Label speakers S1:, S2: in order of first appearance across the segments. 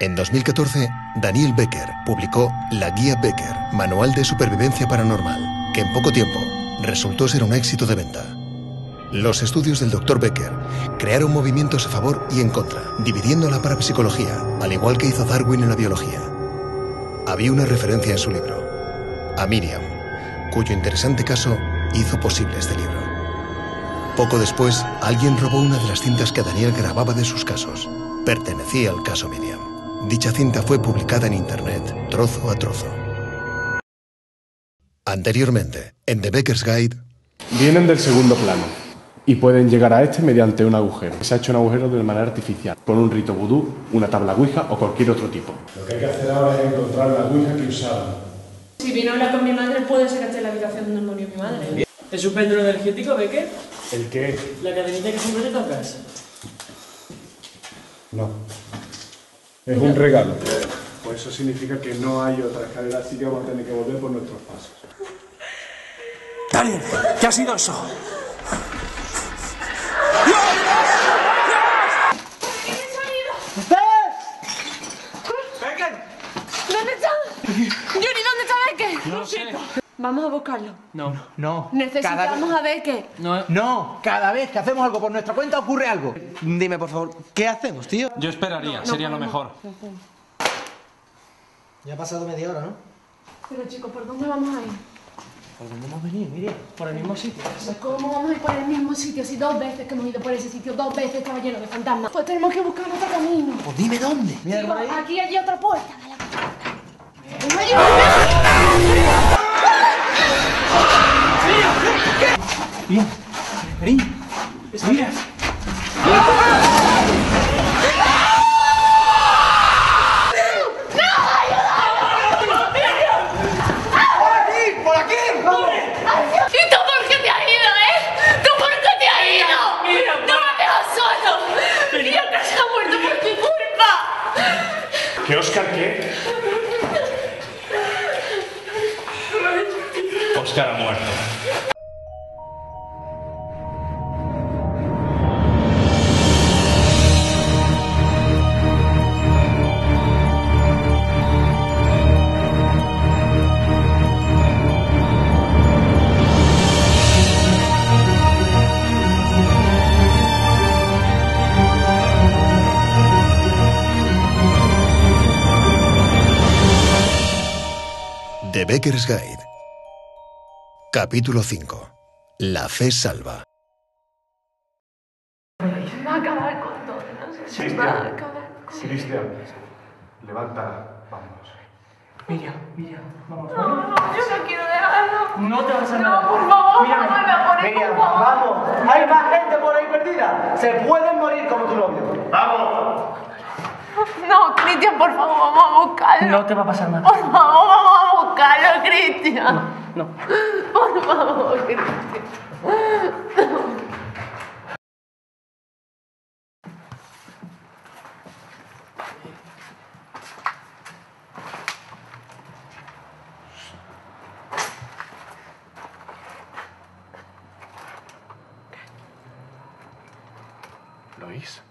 S1: En 2014, Daniel Becker publicó La Guía Becker, Manual de Supervivencia Paranormal, que en poco tiempo resultó ser un éxito de venta. Los estudios del Dr. Becker crearon movimientos a favor y en contra, dividiendo la parapsicología, al igual que hizo Darwin en la biología. Había una referencia en su libro, a Miriam, cuyo interesante caso hizo posible este libro. Poco después, alguien robó una de las cintas que Daniel grababa de sus casos. Pertenecía al caso Miriam. Dicha cinta fue publicada en Internet, trozo a trozo. Anteriormente, en The Becker's Guide,
S2: Vienen del segundo plano y pueden llegar a este mediante un agujero. Se ha hecho un agujero de manera artificial, con un rito vudú, una tabla ouija o cualquier otro tipo. Lo que hay que hacer ahora es encontrar la ouija que usaron.
S3: Si vino a hablar con mi madre, puede ser que esté en la habitación donde murió mi madre.
S4: ¿Es un péndulo energético, Becker?
S2: ¿El qué?
S4: La cadenita que siempre te tocas.
S2: No. Es un regalo. Pues eso significa que no hay otra escalera, así que vamos a tener que volver por nuestros pasos.
S5: Daniel, ¿qué ha sido eso?
S3: Vamos a buscarlo.
S4: No.
S6: No.
S3: Necesitamos a Beque.
S4: No.
S6: No, cada vez que hacemos algo por nuestra cuenta ocurre algo. Dime, por favor, ¿qué hacemos, tío?
S7: Yo esperaría, sería lo mejor.
S6: Ya ha pasado media hora, ¿no?
S3: Pero chicos, ¿por dónde vamos a ir?
S6: ¿Por dónde hemos venido, Miriam?
S4: Por el mismo sitio.
S3: Pues, ¿Cómo vamos a ir por el mismo sitio si dos veces que hemos ido por ese sitio, dos veces estaba lleno de fantasmas? Pues tenemos que buscar otro camino.
S6: Pues dime dónde. Mira,
S3: Chicos,
S6: por ahí.
S3: aquí hay otra puerta. Dale a la
S6: Mira. Mira.
S1: Guide. Capítulo 5. La fe salva.
S3: Se va a acabar con todo, ¿no? Se va a acabar con
S2: Cristian, levántala, vamos.
S4: Miriam, Miriam, vamos.
S3: No, no, yo no quiero dejarlo.
S4: No te vas a
S3: No,
S4: nada.
S3: por favor,
S4: Mírame.
S3: no me a poner,
S6: Miriam,
S3: por favor.
S6: vamos. Hay más gente por ahí perdida. Se pueden morir como tu novio.
S3: No, Cristian, por favor, vamos a buscarlo.
S4: No te va a pasar nada.
S3: Por favor, vamos a buscarlo, Cristian.
S4: No.
S3: Por favor, Cristian.
S2: Lois.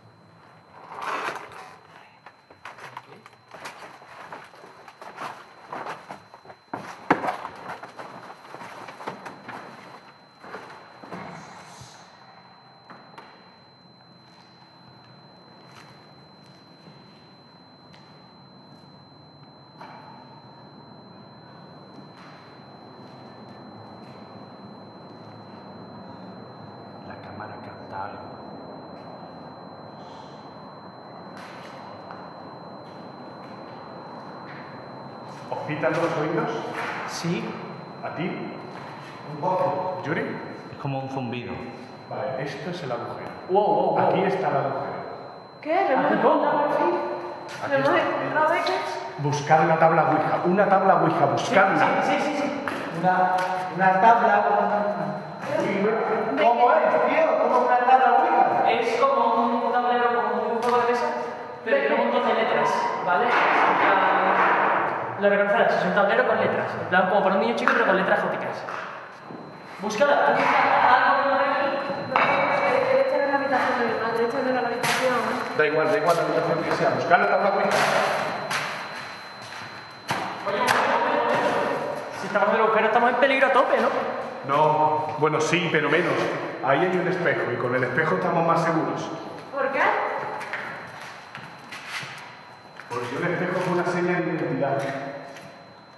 S7: La cámara capta algo.
S2: ¿Os pitan los oídos?
S4: Sí.
S2: ¿A ti? Un poco. ¿Yuri?
S7: Es como un zumbido.
S2: Vale, esto es el agujero.
S4: Wow, wow, wow.
S2: Aquí está el agujero.
S3: ¿Qué? ¿Le hemos encontrado al fin? ¿Le hemos encontrado a Beque?
S2: Buscar una tabla ouija, una tabla ouija, buscarla.
S4: Sí, sí, sí.
S6: Una, una tabla. ¿Cómo es, tío? ¿Cómo es una tabla ouija?
S4: Es como un tablero, como un juego de mesa, pero tiene un montón de letras, ¿vale? Lo reconocerás, es un tablero con letras. En plan, como para un niño chico, pero con letras góticas. ¿Has visto algo no?
S3: Esta era la habitación de mi madre, esta no era la habitación.
S2: Da igual, da igual la habitación que sea. Buscar la Ouija.
S4: Si estamos en el agujero estamos en peligro a tope, ¿no?
S2: No, bueno, sí, pero menos. Ahí hay un espejo y con el espejo estamos más seguros.
S3: ¿Por qué?
S2: Porque un espejo es una señal de identidad.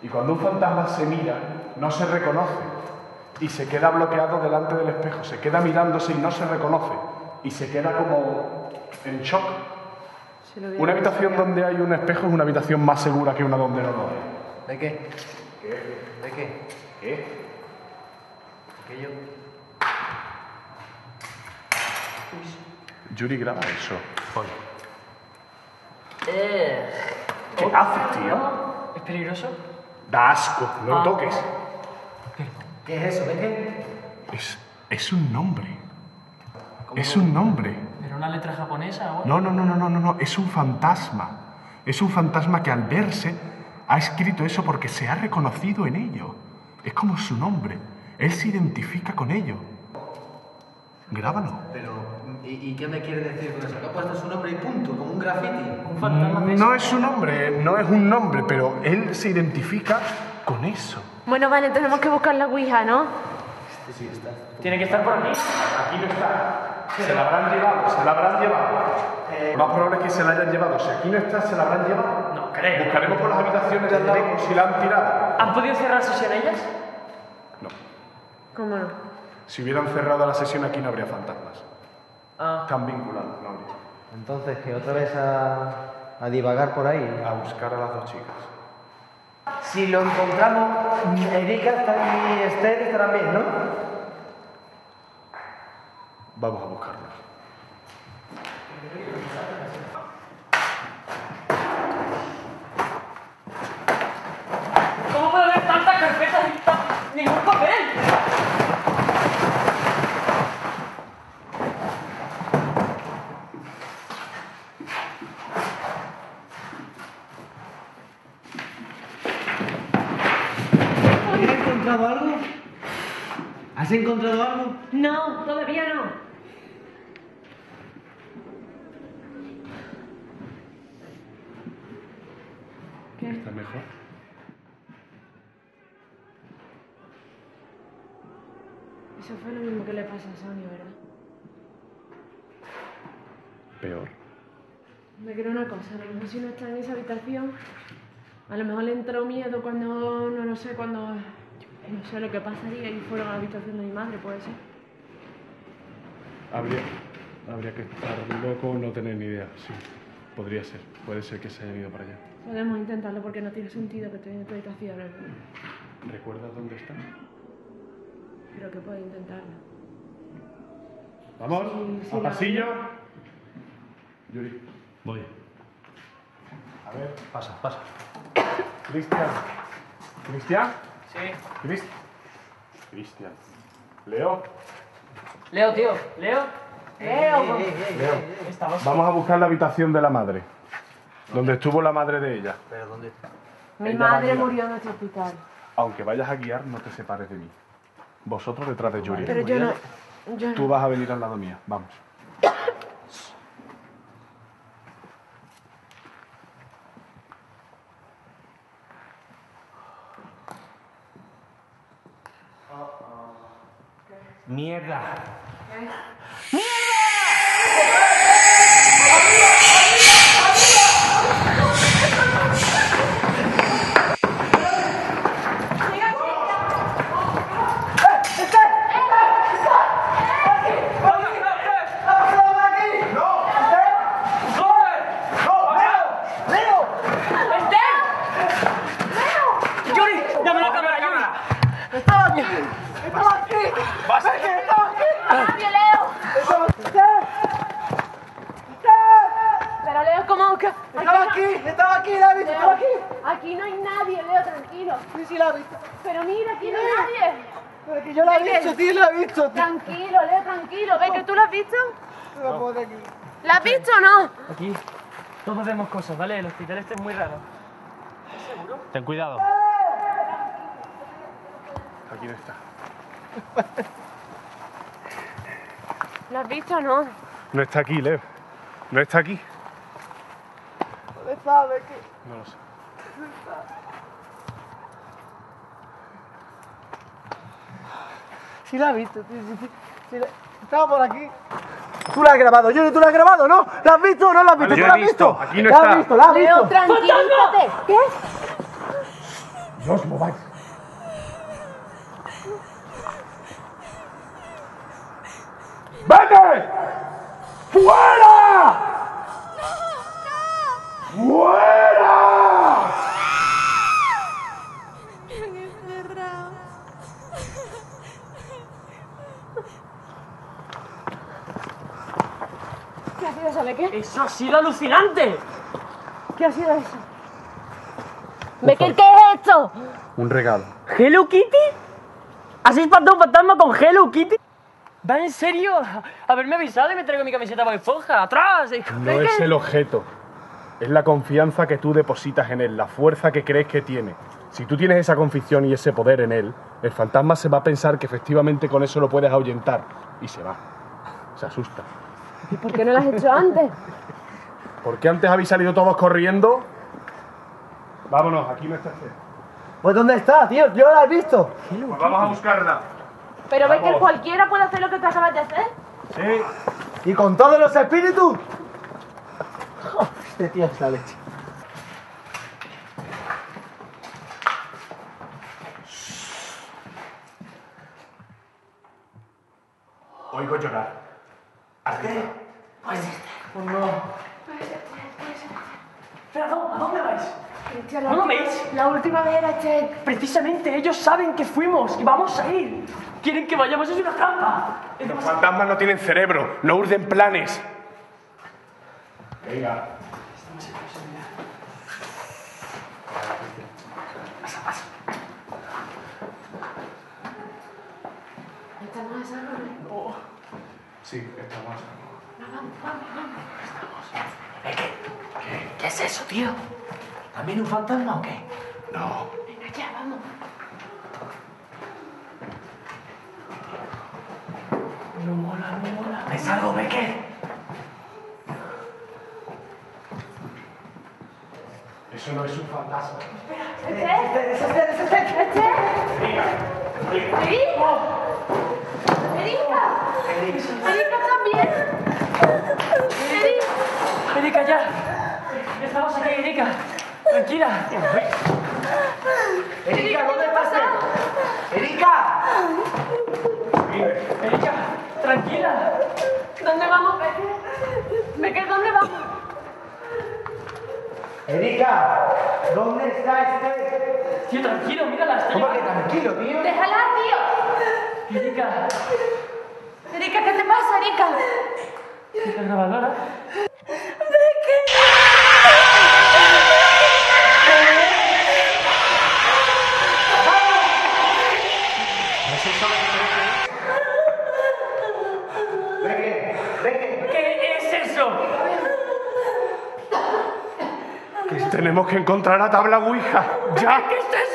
S2: Y cuando un fantasma se mira, no se reconoce. Y se queda bloqueado delante del espejo. Se queda mirándose y no se reconoce. Y se queda como en shock. Una habitación donde hay un espejo es una habitación más segura que una donde no lo hay.
S6: ¿De qué? ¿De qué?
S2: ¿Qué?
S6: Aquello.
S2: Yuri graba eso.
S4: Eh,
S2: ¿Qué haces, tío?
S4: ¿Es peligroso?
S2: Da asco, no lo
S4: Ah.
S2: toques.
S6: ¿Qué es eso? ¿De qué?
S2: Es, es un nombre. Es un nombre.
S4: ¿Era una letra japonesa o
S2: No, no, no, no, no, no, no, es un fantasma. Es un fantasma que al verse ha escrito eso porque se ha reconocido en ello. Es como su nombre. Él se identifica con ello. Grábalo.
S6: Pero, ¿y, y qué me quiere decir con eso? Que ha puesto su nombre y punto, como un graffiti.
S4: un fantasma de
S2: No es su nombre, no es un nombre, pero él se identifica con eso.
S3: Bueno, vale, tenemos que buscar la Ouija, ¿no?
S4: Tiene que estar por aquí.
S2: Aquí no está. Se la habrán llevado, se la habrán llevado. Lo más probable es que se la hayan llevado. Si aquí no está, se la habrán llevado.
S4: No creo.
S2: Buscaremos por las habitaciones de al lado por si la han tirado.
S4: ¿Han podido cerrar sesión ellas?
S2: No.
S3: ¿Cómo no?
S2: Si hubieran cerrado la sesión aquí no habría fantasmas.
S4: Ah,
S2: Están vinculados, no habría.
S6: Entonces, que otra vez a, a divagar por ahí.
S2: A buscar a las dos chicas.
S6: Si lo encontramos, Erika está- y Esther estarán bien, ¿no?
S2: Vamos a buscarlos.
S4: ¿cómo puede haber tantas carpetas y ta- ningún papel?
S6: ¿Has encontrado algo? ¿Has encontrado algo?
S3: No, todavía no. ¿Qué?
S2: ¿Está mejor?
S3: Eso fue lo mismo que le pasó a Sonia, ¿verdad?
S2: Peor.
S3: Me creo una cosa, a lo mejor si no está en esa habitación, a lo mejor le entró miedo cuando, no lo sé, cuando, no sé lo que pasaría y fueron a la habitación de mi madre, puede ser.
S2: Habría, habría que estar loco o no tener ni idea. Sí, podría ser. Puede ser que se hayan ido para allá.
S3: Podemos intentarlo porque no tiene sentido que esté en esta habitación,
S2: ¿Recuerdas dónde están?
S3: pero que puede intentarlo.
S2: Vamos,
S3: Sí, sí,
S2: a pasillo. Yuri,
S7: Voy.
S2: a ver.
S7: Pasa, pasa.
S2: Cristian. ¿Cristian?
S4: Sí.
S2: Cris- Cristian. Leo.
S4: Leo, tío. Leo. Leo.
S2: Leo. Vamos a buscar la habitación de la madre. Donde estuvo la madre de ella.
S6: ¿Pero dónde está?
S3: Mi
S2: Ella
S3: madre murió en este hospital.
S2: Aunque vayas a guiar, no te separes de mí. Vosotros detrás de Yuri.
S3: Pero yo no. Yo
S2: Tú
S3: no.
S2: vas a venir al lado mía. Vamos.
S7: Mierda.
S4: ¡Yuri! ¡Dame la cámara, Yuri!
S3: ¡Nadie, Leo! Pero Leo, ¿cómo que?
S6: ¡Estaba aquí! ¡Estaba aquí, la he visto! ¡Estaba aquí!
S3: Aquí no hay nadie, Leo, tranquilo.
S6: Sí, sí, la he visto.
S3: Pero mira, aquí no hay nadie.
S6: Pero que yo la he visto, tío, la he visto. tío.
S3: Tranquilo, Leo, tranquilo. ¿Ves que tú lo has visto?
S6: No.
S3: ¿La has visto o no?
S4: Aquí todos vemos cosas, ¿vale? El hospital este es muy raro.
S7: Ten cuidado.
S2: Aquí no está.
S3: ¿La has visto o no?
S2: No está aquí, Leo. No está aquí.
S6: Sabe que...
S2: No lo sé.
S6: Sí la has visto, tío. Sí, sí, la- Estaba por aquí. Tú la has grabado, Johnny, tú la has grabado, ¿no? ¿La has visto o no la has visto?
S2: Vale,
S6: ¿Tú
S2: yo
S6: la
S2: he
S6: has
S2: visto,
S6: visto?
S2: aquí no
S6: ¿La
S2: está.
S6: has visto? ¿La has
S3: Leo,
S6: visto?
S3: tranquilízate. ¿Qué?
S6: No os mováis.
S2: ¡Vete! ¡Fuera! ¡Fuera!
S3: ¿Qué ha sido eso? ¿De qué?
S4: ¡Eso ha sido alucinante!
S3: ¿Qué ha sido eso? Becker, ¿qué es esto?
S2: Un regalo.
S4: ¿Hello Kitty? ¿Has espantado un fantasma con Hello Kitty? ¿Va en serio? Haberme avisado y me traigo mi camiseta Bob Esponja. ¡Atrás!
S2: No es el objeto. Es la confianza que tú depositas en él, la fuerza que crees que tiene. Si tú tienes esa convicción y ese poder en él, el fantasma se va a pensar que efectivamente con eso lo puedes ahuyentar. Y se va. Se asusta.
S3: ¿Y por qué no lo has hecho antes?
S2: ¿Por qué antes habéis salido todos corriendo? Vámonos, aquí no está Esther.
S6: Pues ¿dónde está, tío? Yo la he visto.
S2: Pues vamos a buscarla.
S3: Pero Becker,
S2: Vamos.
S3: cualquiera puede hacer lo que tú acabas de hacer.
S2: Sí.
S6: ¿Y con todos los espíritus? Este tío es la leche.
S4: Precisamente ellos saben que fuimos y vamos a ir. Quieren que vayamos, es una trampa. Es
S2: Los
S4: demasiado-
S2: fantasmas no tienen cerebro, no urden planes. Venga.
S3: Estamos a salvo.
S2: Sí, estamos.
S4: ¿Qué es eso, tío? ¿También un fantasma o qué?
S2: No.
S3: Ya, vamos.
S4: No mola, no mola. ¿Ves algo, Becker?
S2: Eso no es un fantasma.
S3: ¿Este? ¿Este? ¿Este? ¿Erika? ¿Erika? ¿Erika también? ¿Erika?
S4: Erika, ya. Estamos aquí, Erika. Tranquila.
S6: Erika, ¿dónde estás? Erika.
S4: Erika, tranquila.
S3: ¿Dónde vamos? Becker, ¿dónde vamos?
S6: Erika, ¿dónde está este?
S4: Tío, tranquilo, mírala. Está
S6: ¿Cómo que tranquilo, tío?
S3: Déjala, tío.
S4: Erika.
S3: Erika, ¿qué te pasa, Erika?
S4: ¿La grabadora?
S2: Tenemos que encontrar a tabla Ouija. ¡Ya!
S4: ¿Qué es eso?